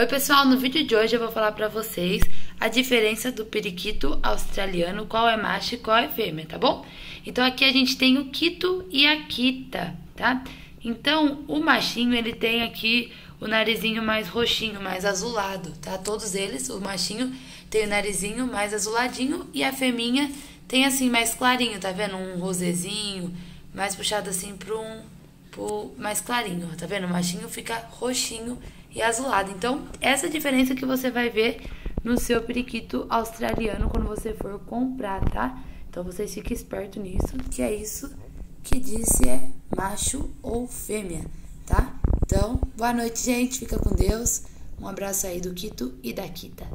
Oi pessoal, no vídeo de hoje eu vou falar pra vocês a diferença do periquito australiano, qual é macho e qual é fêmea, tá bom? Então aqui a gente tem o quito e a quita, tá? Então o machinho ele tem aqui o narizinho mais roxinho, mais azulado, tá? Todos eles, o machinho tem o narizinho mais azuladinho e a feminha tem assim mais clarinho, tá vendo? Um rosezinho, mais puxado assim um pro mais clarinho, tá vendo? O machinho fica roxinho e azulado. Então, essa diferença que você vai ver no seu periquito australiano quando você for comprar, tá? Então, vocês fiquem espertos nisso, que é isso que diz se é macho ou fêmea, tá? Então, boa noite, gente. Fica com Deus. Um abraço aí do Quito e da Kita.